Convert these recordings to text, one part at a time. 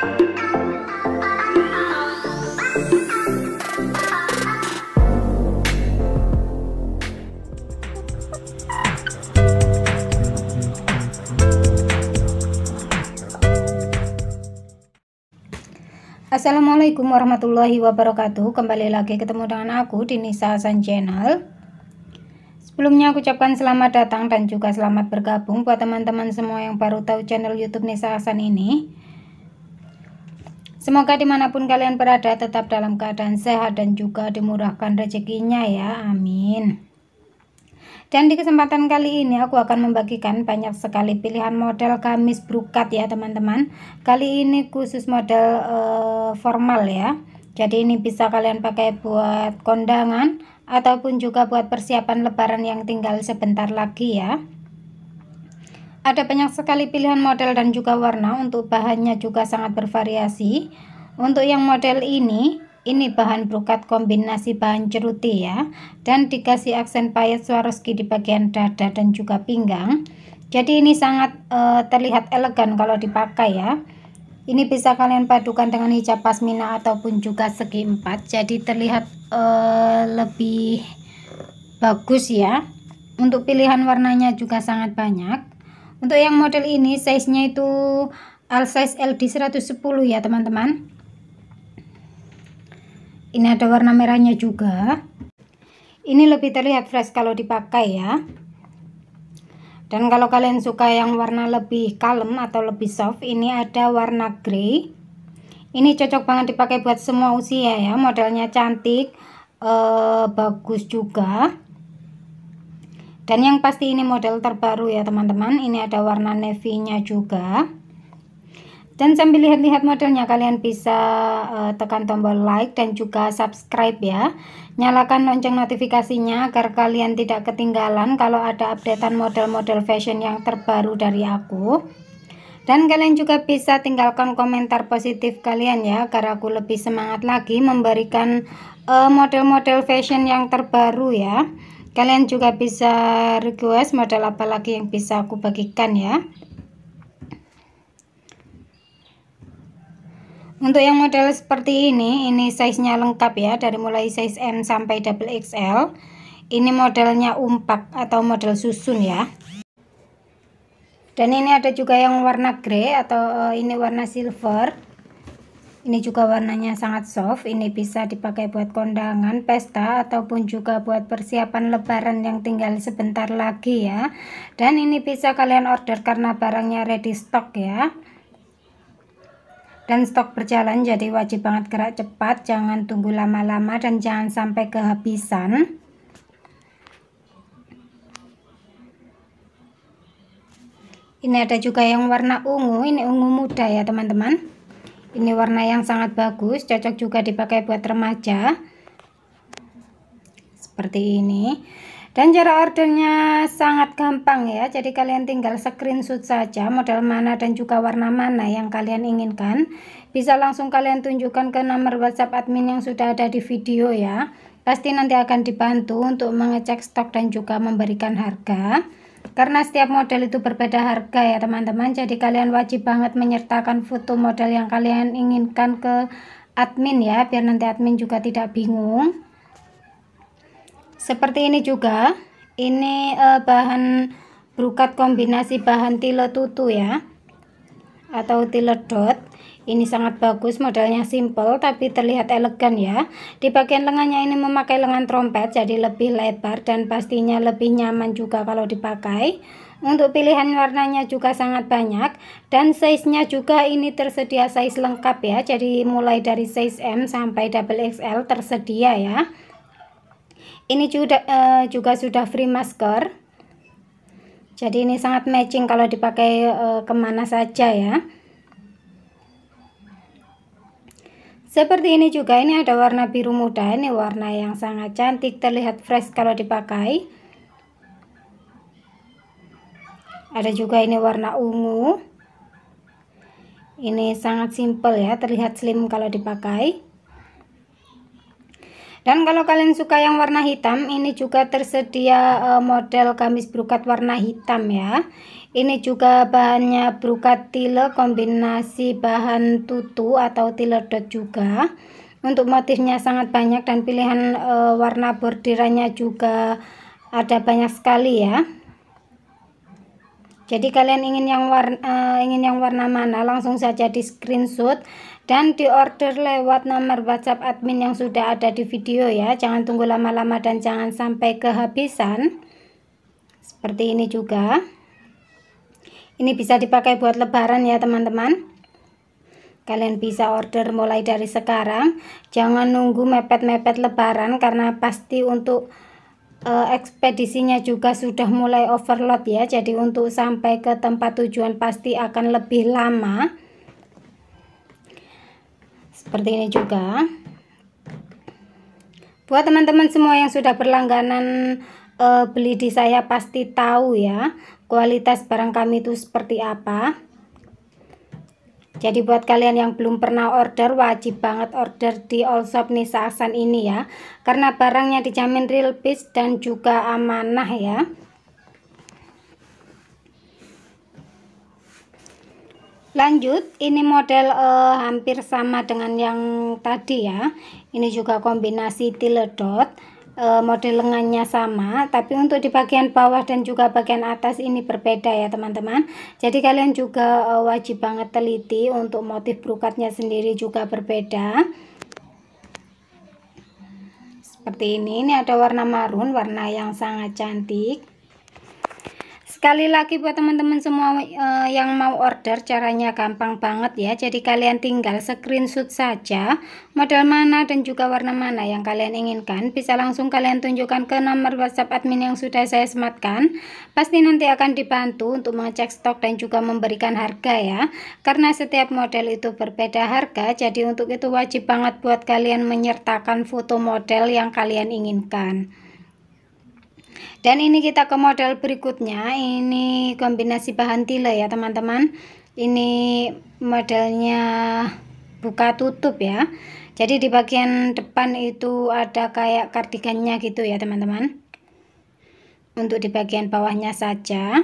Assalamualaikum warahmatullahi wabarakatuh. Kembali lagi ketemu dengan aku di Nisa Hasan Channel. Sebelumnya aku ucapkan selamat datang dan juga selamat bergabung Buat teman-teman semua yang baru tahu channel youtube Nisa Hasan ini Semoga di mana pun kalian berada tetap dalam keadaan sehat dan juga dimurahkan rezekinya ya Amin dan di kesempatan kali ini aku akan membagikan banyak sekali pilihan model gamis brukat ya teman-teman. Kali ini khusus model uh, formal ya. Jadi ini bisa kalian pakai buat kondangan ataupun juga buat persiapan lebaran yang tinggal sebentar lagi ya. Ada banyak sekali pilihan model dan juga warna untuk bahannya juga sangat bervariasi. Untuk yang model ini ini bahan brokat kombinasi bahan ceruti ya dan dikasih aksen payet Swarovski di bagian dada dan juga pinggang. Jadi ini sangat uh, terlihat elegan kalau dipakai ya. Ini bisa kalian padukan dengan hijab pasmina ataupun juga segi empat. Jadi terlihat uh, lebih bagus ya. Untuk pilihan warnanya juga sangat banyak untuk yang model ini size nya itu L size LD 110 ya teman-teman. Ini ada warna merahnya juga. Ini lebih terlihat fresh kalau dipakai ya. Dan kalau kalian suka yang warna lebih kalem atau lebih soft ini ada warna grey. Ini cocok banget dipakai buat semua usia ya. Modelnya cantik eh, bagus juga dan yang pasti ini model terbaru ya teman-teman ini ada warna navy nya juga dan sambil lihat-lihat modelnya kalian bisa uh, tekan tombol like dan juga subscribe ya. Nyalakan lonceng notifikasinya agar kalian tidak ketinggalan kalau ada updatean model-model fashion yang terbaru dari aku. Dan kalian juga bisa tinggalkan komentar positif kalian ya agar aku lebih semangat lagi memberikan eh, model-model uh, fashion yang terbaru ya. Kalian juga bisa request model apa lagi yang bisa aku bagikan ya. Untuk yang model seperti ini, ini size-nya lengkap ya, dari mulai size M sampai double XL. Ini modelnya umpak atau model susun ya. Dan ini ada juga yang warna grey atau uh, ini warna silver. Ini juga warnanya sangat soft. Ini bisa dipakai buat kondangan, pesta ataupun juga buat persiapan lebaran yang tinggal sebentar lagi ya. Dan ini bisa kalian order karena barangnya ready stock ya. Dan stok berjalan jadi wajib banget gerak cepat. Jangan tunggu lama-lama dan jangan sampai kehabisan. Ini ada juga yang warna ungu. Ini ungu muda ya teman-teman ini warna yang sangat bagus cocok juga dipakai buat remaja. Seperti ini. Dan cara ordernya sangat gampang ya jadi kalian tinggal screenshot saja model mana dan juga warna mana yang kalian inginkan. Bisa langsung kalian tunjukkan ke nomor whatsapp admin yang sudah ada di video ya. Pasti nanti akan dibantu untuk mengecek stok dan juga memberikan harga karena setiap model itu berbeda harga ya teman-teman. Jadi kalian wajib banget menyertakan foto model yang kalian inginkan ke admin ya biar nanti admin juga tidak bingung. Seperti ini juga. Ini uh, bahan brukat kombinasi bahan tile tutu ya atau tile dot ini sangat bagus modelnya simple tapi terlihat elegan ya. Di bagian lengannya ini memakai lengan trompet jadi lebih lebar dan pastinya lebih nyaman juga kalau dipakai. Untuk pilihan warnanya juga sangat banyak dan size nya juga ini tersedia size lengkap ya. Jadi mulai dari size M sampai double XL tersedia ya. Ini juga uh, juga sudah free masker. Jadi ini sangat matching kalau dipakai uh, ke mana saja ya seperti ini juga ini ada warna biru muda ini warna yang sangat cantik terlihat fresh kalau dipakai. Ada juga ini warna ungu. Ini sangat simple ya terlihat slim kalau dipakai dan kalau kalian suka yang warna hitam, ini juga tersedia uh, model gamis brokat warna hitam ya. ini juga bahannya brokat tile kombinasi bahan tutu atau tile dot juga. Untuk motifnya sangat banyak dan pilihan e, warna bordirannya juga ada banyak sekali ya. Jadi kalian ingin yang warna uh, ingin yang warna mana langsung saja di screenshot dan di order lewat nomor WhatsApp admin yang sudah ada di video ya. Jangan tunggu lama-lama dan jangan sampai kehabisan. Seperti ini juga. Ini bisa dipakai buat lebaran ya teman-teman. Kalian bisa order mulai dari sekarang. Jangan nunggu mepet-mepet lebaran karena pasti untuk uh, ekspedisinya juga sudah mulai overload ya jadi untuk sampai ke tempat tujuan pasti akan lebih lama seperti ini juga buat teman-teman semua yang sudah berlangganan uh, beli di saya pasti tahu ya kualitas barang kami itu seperti apa jadi buat kalian yang belum pernah order wajib banget order di All Shop Nisa Aksan ini ya. Karena barangnya dijamin real piece dan juga amanah ya. Lanjut, ini model uh, hampir sama dengan yang tadi ya. Ini juga kombinasi tiledot e, model lengannya sama tapi untuk di bagian bawah dan juga bagian atas ini berbeda ya teman-teman. Jadi kalian juga e, wajib banget teliti untuk motif brokatnya sendiri juga berbeda. Seperti ini ini ada warna marun warna yang sangat cantik Sekali lagi buat teman-teman semua uh, yang mau order caranya gampang banget ya. Jadi kalian tinggal screenshot saja model mana dan juga warna mana yang kalian inginkan. Bisa langsung kalian tunjukkan ke nomor WhatsApp admin yang sudah saya sematkan. Pasti nanti akan dibantu untuk mengecek stok dan juga memberikan harga ya. Karena setiap model itu berbeda harga. Jadi untuk itu wajib banget buat kalian menyertakan foto model yang kalian inginkan dan ini kita ke model berikutnya. Ini kombinasi bahan tile ya teman-teman. Ini modelnya buka tutup ya. Jadi di bagian depan itu ada kayak kardigannya gitu ya teman-teman. Untuk di bagian bawahnya saja.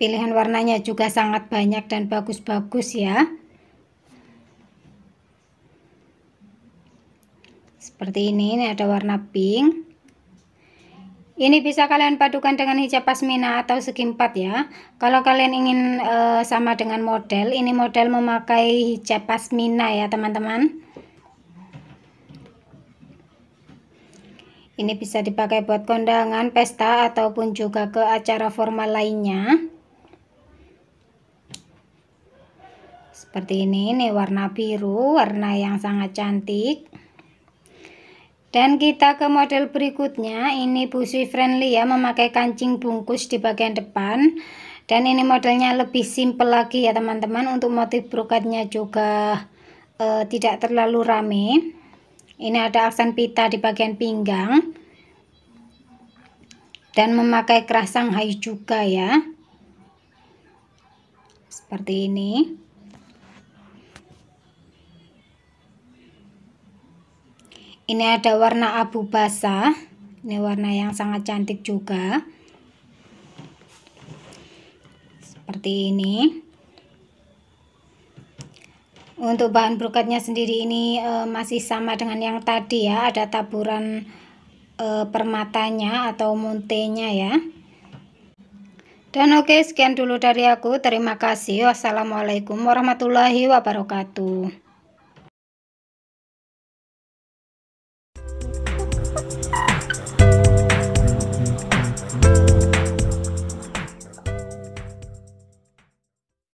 Pilihan warnanya juga sangat banyak dan bagus-bagus ya. Seperti ini ini ada warna pink ini bisa kalian padukan dengan hijab pasmina atau segi empat ya. Kalau kalian ingin uh, sama dengan model, ini model memakai hijab pasmina ya teman-teman. Ini bisa dipakai buat kondangan, pesta, ataupun juga ke acara formal lainnya. Seperti ini, ini warna biru, warna yang sangat cantik. Dan kita ke model berikutnya, ini busui friendly ya, memakai kancing bungkus di bagian depan. Dan ini modelnya lebih simple lagi ya teman-teman, untuk motif brokatnya juga e, tidak terlalu rame. Ini ada aksen pita di bagian pinggang. Dan memakai kerah Shanghai juga ya. Seperti ini. Ini ada warna abu basah ini warna yang sangat cantik juga. Seperti ini. Untuk bahan brokatnya sendiri ini e, masih sama dengan yang tadi ya. Ada taburan e, permatanya atau montenya ya. Dan oke sekian dulu dari aku. Terima kasih. Wassalamualaikum warahmatullahi wabarakatuh